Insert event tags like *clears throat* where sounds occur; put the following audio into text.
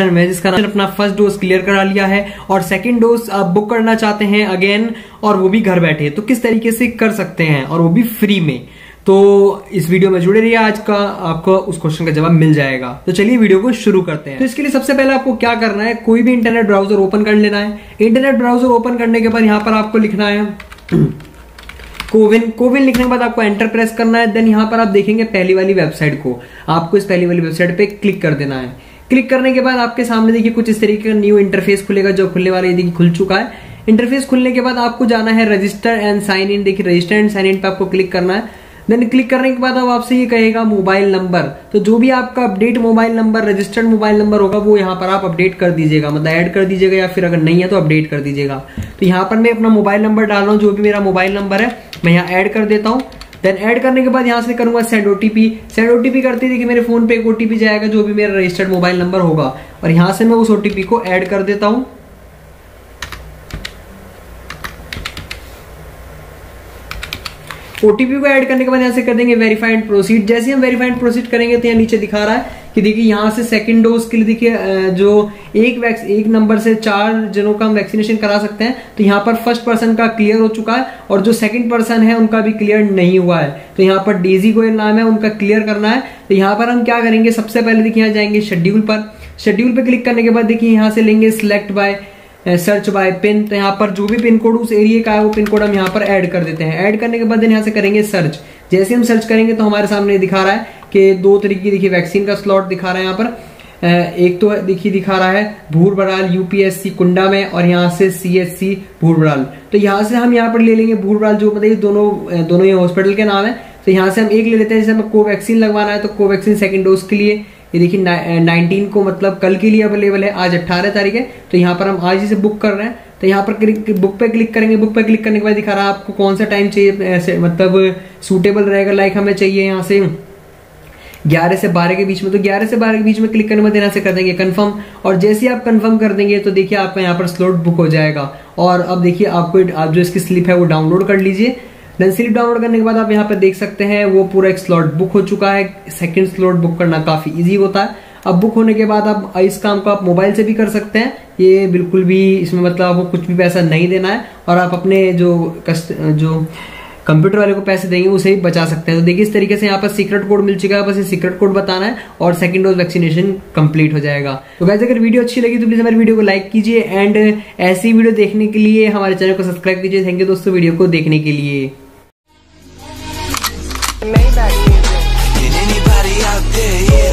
में, जिसका अपना फ़र्स्ट डोज क्लियर करा लिया है और सेकंड डोज आप बुक करना चाहते हैं अगेन और वो भी घर बैठे तो किस तरीके से कर सकते हैं और वो भी फ्री में? तो इस वीडियो में जुड़े रहिए आज का, आपको उस क्वेश्चन का जवाब मिल जाएगा। तो चलिए वीडियो को शुरू करते हैं। तो इसके लिए सबसे पहले आपको क्या करना है? कोई भी इंटरनेट ब्राउज़र ओपन कर लेना है। इंटरनेट ब्राउज़र ओपन करने के बाद यहाँ पर आपको लिखना है *clears throat* कोविन। कोविन लिखने के बाद आपको एंटर प्रेस करना है। देन यहाँ पर आप देखेंगे पहली वाली वेबसाइट को। आपको इस पहली वाली वेबसाइट पे क्लिक कर देना है। क्लिक करने के बाद आपके सामने देखिए कुछ इस तरीके का न्यू इंटरफेस खुलेगा जो खुलने वाला देखिए खुल चुका है। इंटरफेस खुलने के बाद आपको जाना है रजिस्टर एंड साइन इन देखिए रजिस्टर एंड साइन इन पे आपको क्लिक करना है। देन क्लिक करने के बाद अब आपसे ये कहेगा मोबाइल नंबर तो जो भी आपका update mobile number registered mobile number होगा, वो यहाँ पर आप अपडेट कर दीजिएगा। मतलब ऐड कर दीजिएगा या फिर अगर नहीं है तो अपडेट कर दीजिएगा। तो यहाँ पर मैं अपना मोबाइल नंबर डाल रहा हूँ। जो भी मेरा मोबाइल नंबर है, मैं यहाँ ऐड कर देता हूँ। देन ऐड करने के बाद यहाँ से करूँगा सेंड ओटीपी सेंड ओटीपी करते देखिए मेरे फ़ोन पे एक ओटीपी जाएगा, जो भी मेरा रजिस्टर्ड मोबाइल नंबर होगा। और यहाँ से मैं उस ओटीपी को ऐड कर देता हूँ। ओटीपी को ऐड करने के बाद यहाँ से कर देंगे वेरीफाइड प्रोसीड जैसे हम वेरीफाइड प्रोसीड करेंगे तो यहाँ नीचे दिखा रहा है। कि देखिए यहाँ से सेकंड डोज के लिए देखिए जो एक वैक्स एक नंबर से चार जनों का हम वैक्सीनेशन करा सकते हैं तो यहाँ पर फ़र्स्ट पर्सन का क्लियर हो चुका है और जो सेकेंड पर्सन है उनका भी क्लियर नहीं हुआ है। तो यहाँ पर डेजी गोयल नाम है, उनका क्लियर करना है। तो यहाँ पर हम क्या करेंगे, सबसे पहले देखिए यहाँ जाएँगे शेड्यूल पर। शेड्यूल पर क्लिक करने के बाद देखिए यहाँ से लेंगे select by search by pin तो यहाँ पर जो भी पिन कोड उस एरिया का है, वो पिन कोड हम यहाँ पर ऐड कर देते हैं। ऐड करने के बाद यहाँ से करेंगे सर्च जैसे हम सर्च करेंगे तो हमारे सामने दिखा रहा है कि दो तरीके देखिए वैक्सीन का स्लॉट दिखा रहा है यहाँ पर। एक तो देखिए, दिखा रहा है भूर बड़ाल यूपीएससी कुंडा में, और यहाँ से सीएससी भूर बड़ाल तो यहाँ से हम यहाँ पर ले लेंगे भूर बड़ाल जो मतलब दोनों दोनों ये हॉस्पिटल के नाम है। तो यहाँ से हम एक ले लेते हैं, जैसे हमें कोवैक्सीन लगवाना है तो कोवैक्सीन सेकंड डोज के लिए। ये देखिए नाइनटीन को मतलब कल के लिए अवेलेबल है, आज अट्ठारह तारीख है। तो यहाँ पर हम आज इसे बुक कर रहे हैं। तो यहाँ पर बुक पे क्लिक करेंगे बुक पे क्लिक करने के बाद दिखा रहा है आपको कौन सा टाइम चाहिए ऐसे मतलब सूटेबल रहेगा लाइक हमें चाहिए यहाँ से। ग्यारह से बारह के बीच में तो ग्यारह से बारह के बीच में क्लिक करने में देना से कर देंगे कन्फर्म और जैसे ही आप कन्फर्म कर देंगे तो देखिए आपका यहाँ पर स्लॉट बुक हो जाएगा। और अब देखिए आपको आप जो इसकी स्लिप है, वो डाउनलोड कर लीजिए। देन स्लिप डाउनलोड करने के बाद आप यहाँ पर देख सकते हैं, वो पूरा एक स्लॉट बुक हो चुका है। सेकेंड स्लॉट बुक करना काफ़ी ईजी होता है। अब बुक होने के बाद आप इस काम को आप मोबाइल से भी कर सकते हैं। ये बिल्कुल भी इसमें मतलब आपको कुछ भी पैसा नहीं देना है। और आप अपने जो कस्ट जो कंप्यूटर वाले को पैसे देंगे उसे ही बचा सकते हैं। तो देखिए इस तरीके से यहाँ पर सीक्रेट कोड मिल चुका है। बस ये सीक्रेट कोड बताना है और सेकंड डोज वैक्सीनेशन कंप्लीट हो जाएगा। तो वैसे अगर वीडियो अच्छी लगी तो प्लीज़ हमारे वीडियो को लाइक कीजिए एंड ऐसी वीडियो देखने के लिए हमारे चैनल को सब्सक्राइब कीजिए। थैंक यू दोस्तों वीडियो को देखने के लिए। Out there, yeah.